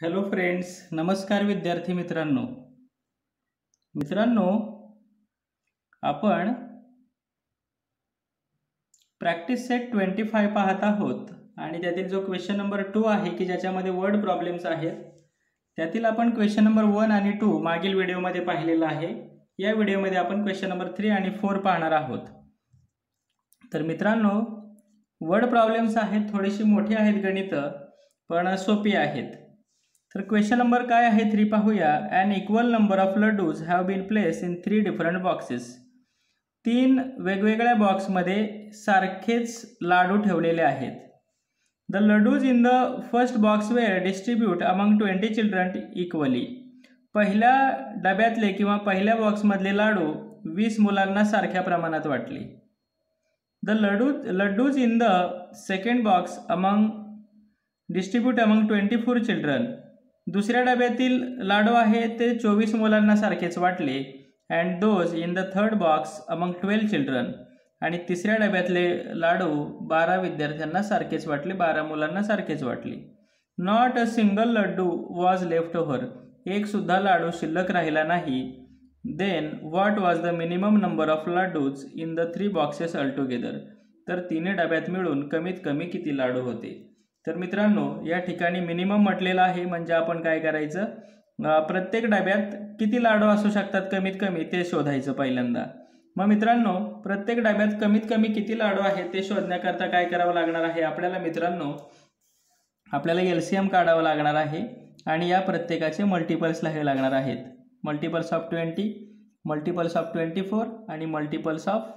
Hello friends नमस्कार विद्यार्थी मित्रांनो. मित्रांनो आपण प्रॅक्टिस सेट ट्वेंटी फाय पाहत आहोत आणि त्यातील जो क्वेश्चन नंबर टू आहे की ज्याच्यामध्ये वर्ड प्रॉब्लेम्स आहेत त्यातील आपण क्वेश्चन नंबर वन आणि टू मागील व्हिडिओमध्ये पाहिलेला आहे. या व्हिडिओमध्ये आपण क्वेश्चन नंबर थ्री आणि फोर पाहणार आहोत. तर मित्रांनो वर्ड प्रॉब्लेम्स आहेत थोडीशी मोठी आहेत गणितं पण सोपी आहेत. तर क्वेश्चन नंबर काय आहे? थ्री पाहूया. And equal number of laddoos have been place in three different boxes तीन वेगवेगळ्या बॉक्समध्ये सारखेच लाडू ठेवलेले आहेत. The laddoos in the first box were distribute among twenty children equally पहिल्या डब्यातले किंवा पहिल्या बॉक्समधले लाडू वीस मुलांना सारख्या प्रमाणात वाटले. The laddu laddoos in the second box among distribute among twenty four children दुसऱ्या डब्यातील लाडू आहे ते चोवीस मुलांना सारखेच वाटले. And those in the third box among twelve children आणि तिसऱ्या डब्यातले लाडू बारा विद्यार्थ्यांना सारखेच वाटले बारा मुलांना सारखेच वाटले. Not a single laddu was left over एकसुद्धा लाडू शिल्लक राहिला नाही. Then what was the minimum number of laddoos in the three boxes together तर तिन्ही डब्यात मिळून कमीत कमी किती लाडू होते? तर मित्रांनो या ठिकाणी मिनिमम म्हटलेलं आहे म्हणजे आपण काय करायचं? प्रत्येक डब्यात किती लाडू असू शकतात कमीत कमी ते शोधायचं पहिल्यांदा. मग मित्रांनो प्रत्येक डब्यात कमीत कमी किती लाडू आहेत ते शोधण्याकरता काय करावं लागणार आहे? आपल्याला मित्रांनो आपल्याला एल सी एम काढावं लागणार आहे आणि या प्रत्येकाचे मल्टिपल्स लिहावे लागणार आहेत. Multiples of twenty multiples of twenty four आणि मल्टिपल्स ऑफ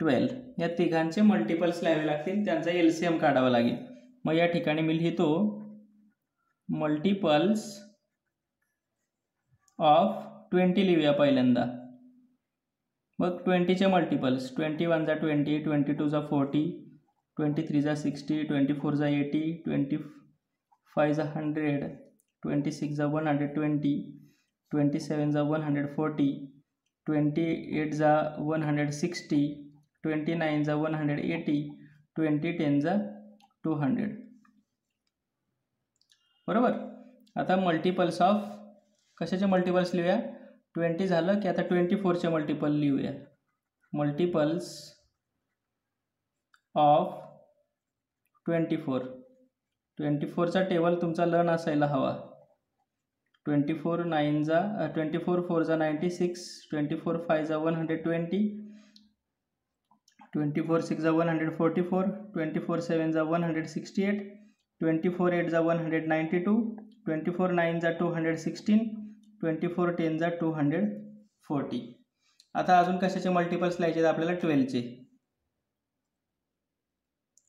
ट्वेल्व या तिघांचे मल्टिपल्स लिहावे लागतील त्यांचा एल सी एम काढावा लागेल. मग या ठिकाणी मी लिहितो मल्टिपल्स ऑफ ट्वेंटी लिहूया पहिल्यांदा. मग ट्वेंटीचे multiples twenty one twenty twenty two forty twenty थ्रीचा sixty twenty फोरचा एटी ट्वेंटी फायचा हंड्रेड ट्वेंटी सिक्सचा one hundred twenty twenty सेवनचा one hundred forty twenty eight one hundred sixty twenty नाईनचा one hundred eighty twenty टेनचा two hundred बरोबर? आता multiples of कशाचे multiples लिहूया? Twenty झालं की आता ट्वेंटी फोरचे मल्टिपल लिहूया. Multiples of twenty four twenty फोरचा टेबल तुमचा लर्न असायला हवा. Twenty four नाईनचा twenty four four ninety ninety six twenty four फायचा one hundred twenty twenty four सिक्सचा one hundred forty four twenty four सेवनचा one hundred sixty eight twenty four eight जा one hundred ninety two twenty four nine जा two hundred sixteen twenty four ten जा two hundred forty. आता अजून कशाचे multiples लिहायचे आपल्याला? ट्वेल्वचे.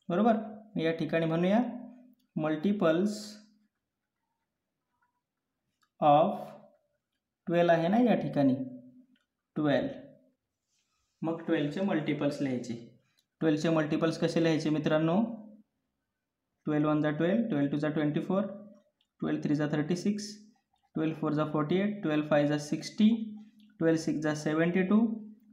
बरोबर? या ठिकाणी म्हणूया. मल्टिपल्स ऑफ ट्वेल्व आहे ना या ठिकाणी? ट्वेल्व मग ट्वेल्वचे मल्टिपल्स लिहायचे. ट्वेल्वचे मल्टिपल्स कसे लिहायचे मित्रांनो? ट्वेल्व वन जा ट्वेल्व ट्वेल्व टू जा ट्वेंटी फोर ट्वेल्व थ्री जा थर्टी सिक्स ट्वेल्व फोर जा फोर्टी एट ट्वेल्व फाय जा सिक्स्टी ट्वेल्व सिक्स जा सेवन्टी टू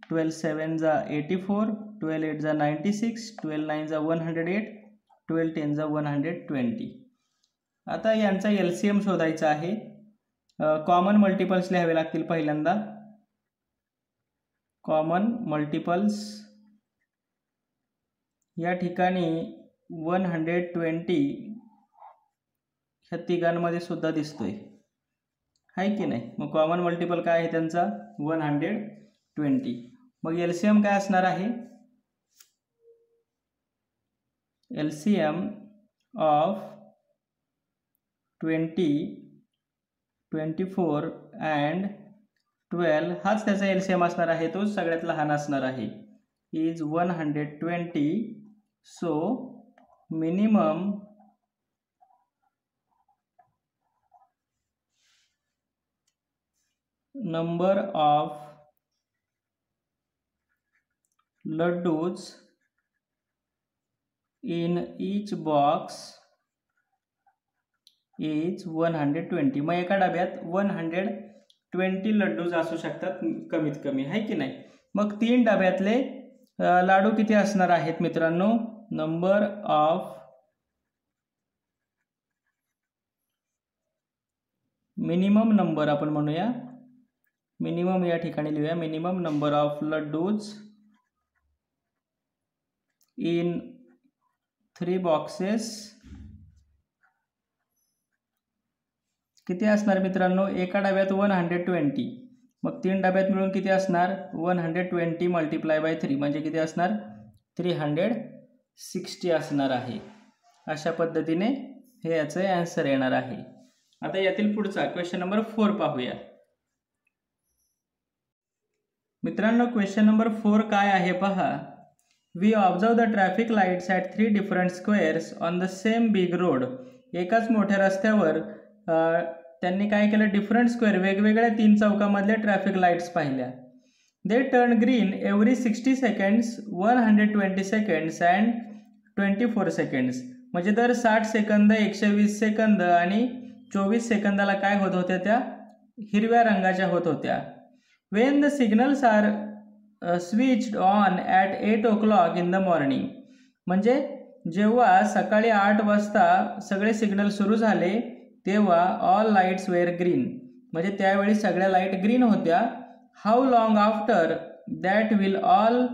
ट्वेल्व सेवन जा एटी फोर ट्वेल्व एट जा नाईंटी सिक्स ट्वेल्व नाईन जा one hundred eight twelve ten जा one hundred twenty. आता यांचा L C M शोधायचा आहे. कॉमन मल्टिपल्स लिहावे लागतील पहिल्यांदा. कॉमन मल्टिपल्स या ठिकाणी वन हंड्रेड ट्वेंटी ह्या तिघांमध्ये सुद्धा दिसतो आहे आहे की नाही? मग कॉमन मल्टिपल काय आहे त्यांचा? वन हंड्रेड ट्वेंटी मग एल सी एम काय असणार आहे? L C M of twenty twenty four and twelve हाच त्याचा एल सी एम असणार आहे तोच सगळ्यात लहान असणार आहे. Is one hundred twenty so minimum number of laddus in each box is one hundred twenty. मग एका डब्यात वन हंड्रेड ट्वेंटी लड्डूज असू शकतात कमीत कमी आहे की नाही? मग तीन डब्यातले लाडू किती असणार आहेत मित्रांनो? नंबर ऑफ मिनिमम नंबर आपण म्हणूया. मिनिमम या ठिकाणी लिहूया. Minimum number of laddus in three boxes. किती असणार मित्रांनो? एका डब्यात वन हंड्रेड ट्वेंटी मग तीन डब्यात मिळून किती असणार? One hundred twenty multiply by three म्हणजे किती असणार? थ्री हंड्रेड सिक्स्टी असणार आहे. अशा पद्धतीने हे याचं ॲन्सर येणार आहे. आता यातील पुढचा क्वेश्चन नंबर फोर पाहूया. मित्रांनो क्वेश्चन नंबर फोर काय आहे पहा. We observe the traffic lights at three different squares on the same big road एकाच मोठ्या रस्त्यावर त्यांनी काय केलं? डिफरंट स्क्वेअर वेगवेगळ्या तीन चौकामधल्या ट्रॅफिक लाईट्स पाहिल्या. They turn green every sixty seconds one hundred twenty seconds and twenty four seconds म्हणजे दर साठ सेकंद एकशे वीस सेकंद आणि चोवीस सेकंदाला काय होत होत्या त्या? हिरव्या रंगाच्या होत होत्या. When the signals are switched on at eight o'clock in the morning म्हणजे जेव्हा सकाळी आठ वाजता सगळे सिग्नल सुरू झाले तेव्हा ऑल लाईट्स वेअर ग्रीन म्हणजे त्यावेळी सगळ्या लाइट ग्रीन होत्या. How long after that will all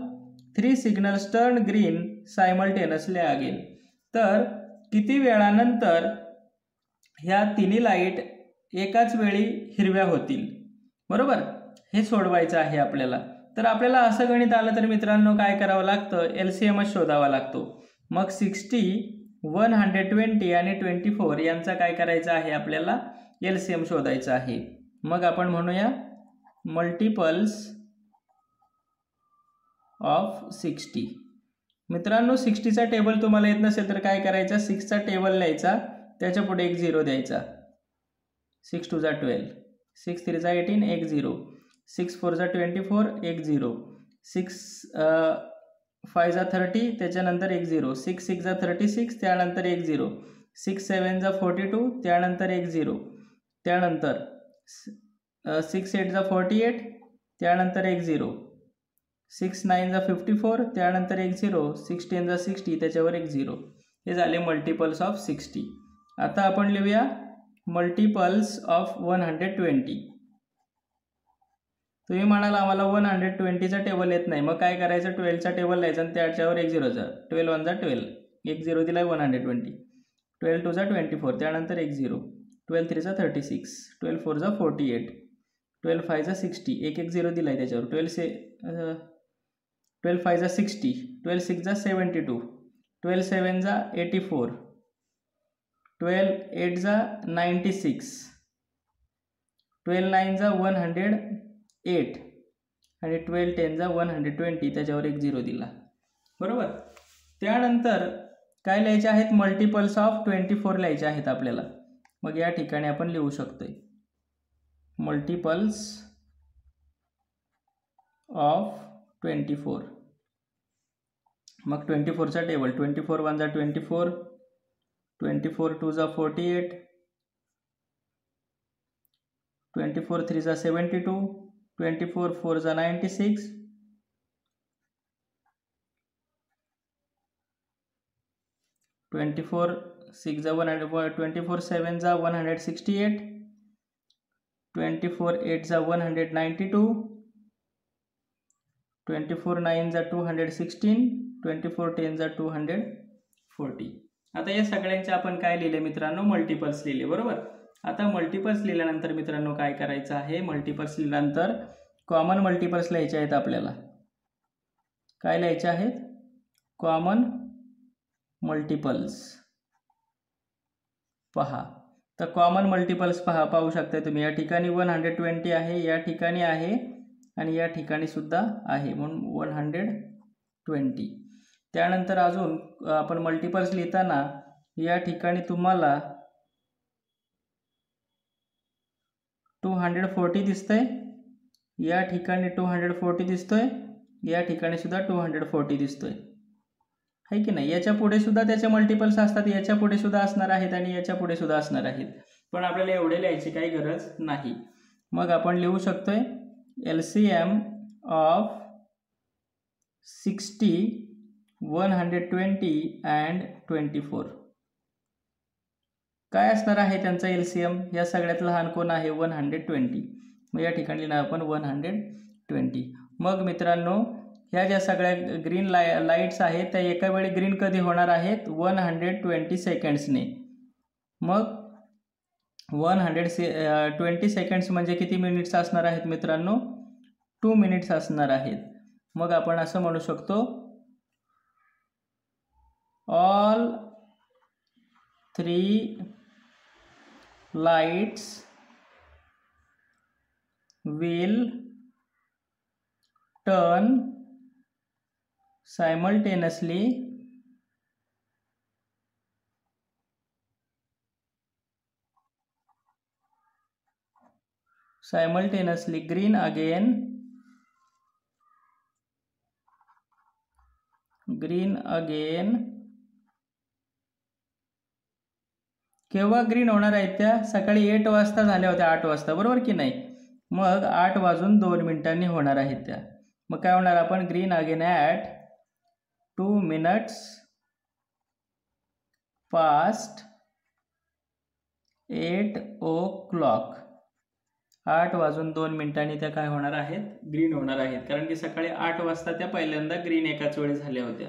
three signals turn green simultaneously again तर किती वेळानंतर ह्या तिन्ही लाइट एकाच वेळी हिरव्या होतील? बरोबर? हे सोडवायचं आहे आपल्याला. तर आपल्याला असं गणित आलं तर मित्रांनो काय करावं लागतं? एल सी एमच शोधावा लागतो. मग सिक्स्टी वन हंड्रेड ट्वेंटी आणि ट्वेंटी फोर यांचा काय करायचं आहे आपल्याला? एल सी एम शोधायचं आहे. मग आपण म्हणूया मल्टिपल्स ऑफ सिक्स्टी मित्रांनो सिक्स्टीचा टेबल तुम्हाला येत नसेल तर काय करायचा? सिक्सचा टेबल लिहायचा. त्याच्या पुढे एक झिरो द्यायचा. सिक्स टू ट्वेल्व सिक्स थ्रीचा एटीन एक झिरो सिक्स फोरचा ट्वेंटी फोर एक झिरो सिक्स फाय जा थर्टी त्याच्यानंतर एक झिरो सिक्स सिक्सचा थर्टी सिक्स त्यानंतर एक झिरो सिक्स सेवनचा फोर्टी टू त्यानंतर एक झिरो त्यानंतर सिक्स एट जा फॉर्टी एट त्यानंतर एक झिरो. सिक्स नाईन जा फिफ्टी फोर त्यानंतर एक झिरो. सिक्स टेन जा सिक्स्टी त्याच्यावर एक झिरो. हे झाले मल्टिपल्स ऑफ सिक्स्टी. आता आपण लिहूया multiples of one hundred twenty. तुम्ही म्हणाल आम्हाला वन हंड्रेड ट्वेंटीचा टेबल येत नाही. मग काय करायचं? ट्वेल्वचा टेबल लिहायचा आणि त्याच्यावर एक झिरोचा ट्वेल्व वनचा ट्वेल्व एक झिरो दिला वन हंड्रेड ट्वेंटी. ट्वेल्व टूचा ट्वेंटी फोर त्यानंतर एक झिरो. ट्वेल्व थ्रीचा थर्टी सिक्स ट्वेल्व फोरचा फोर्टी एट ट्वेल्व फाय जा सिक्स्टी. एक एक झिरो दिला आहे त्याच्यावर. ट्वेल्व से ट्वेल्व फायजा सिक्स्टी. ट्वेल्व सिक्स जा सेवन्टी टू. ट्वेल्व सेवन जा एटी फोर. ट्वेल्व एट जा नाईंटी सिक्स. ट्वेल्व नाईन जा वन हंड्रेड एट. आणि ट्वेल्व टेन जा वन हंड्रेड ट्वेंटी. त्याच्यावर एक झिरो दिला. बरोबर? त्यानंतर काय लिहायचे आहेत? मल्टिपल्स ऑफ ट्वेंटी फोर लिहायचे आहेत आपल्याला. मग या ठिकाणी आपण लिहू शकतोय. मल्टिपल्स ऑफ ट्वेंटी फोर मग ट्वेंटी फोरचा टेबल ट्वेंटी फोर वन जा twenty four twenty four two जा forty eight twenty four three जा seventy two twenty four four जा ninety six twenty four six जा one hundred twenty four seven जा one hundred sixty eight twenty four eight जा one hundred ninety two twenty four nine जा two hundred sixteen twenty four ten जा two hundred forty. आता या सगळ्यांचे आपण काय लिहिले मित्रांनो? मल्टिपल्स लिहिले बरोबर? आता मल्टिपल्स लिहिल्यानंतर मित्रांनो काय करायचं आहे? मल्टिपल्स लिहिल्यानंतर कॉमन मल्टिपल्स लिहायचे आहेत आपल्याला. काय लिहायचे आहेत? कॉमन मल्टिपल्स पहा. तर कॉमन मल्टिपल्स पहा पाहू शकता तुम्ही. या ठिकाणी वन हंड्रेड ट्वेंटी आहे या ठिकाणी आहे आणि या ठिकाणी सुद्धा आहे. म्हणून वन हंड्रेड ट्वेंटी त्यानंतर अजून आपण मल्टिपल्स लिहिताना या ठिकाणी तुम्हाला टू हंड्रेड फोर्टी दिसतंय. या ठिकाणी टू हंड्रेड फोर्टी दिसतोय. या ठिकाणी सुद्धा टू हंड्रेड फोर्टी दिसतोय. आहे की नाही? याच्यापुढे सुद्धा त्याचे मल्टिपल्स असतात याच्यापुढे सुद्धा असणार आहेत आणि याच्यापुढे सुद्धा असणार आहेत. पण आपल्याला एवढे लिहायची काही गरज नाही. मग आपण लिहू शकतोय L C M of sixty one hundred twenty and twenty four काय असणार आहे त्यांचा एल सी एम या सगळ्यात लहान कोण आहे? वन हंड्रेड ट्वेंटी मग या ठिकाणी आपण वन हंड्रेड ट्वेंटी मग मित्रांनो ह्या ज्या सगळ्या ग्रीन लाय लाईट्स आहेत त्या एका वेळी ग्रीन कधी होणार आहेत? वन हंड्रेड ट्वेंटी सेकंड्सने मग वन हंड्रेड से ट्वेंटी सेकंड्स म्हणजे किती मिनिट्स असणार आहेत मित्रांनो? टू मिनिट्स असणार आहेत. मग आपण असं म्हणू शकतो all three lights will turn simultaneously simultaneously green again green again केव्हा ग्रीन होणार आहेत त्या? सकाळी एट वाजता झाल्या होत्या आठ वाजता बरोबर की नाही? मग आठ वाजून दोन मिनिटांनी होणार आहेत त्या. मग काय होणार? आपण green again at two minutes past eight o'clock. आठ वाजून दोन मिनिटांनी त्या काय होणार आहेत? ग्रीन होणार आहेत. कारण की सकाळी आठ वाजता त्या पहिल्यांदा ग्रीन एकाच वेळी झाल्या होत्या.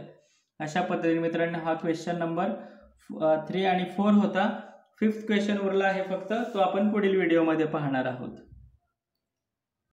अशा पद्धतीने मित्रांनो हा क्वेश्चन नंबर थ्री आणि फोर होता. फिफ्थ क्वेश्चन उरला आहे फक्त. तो आपण पुढील व्हिडिओमध्ये पाहणार आहोत.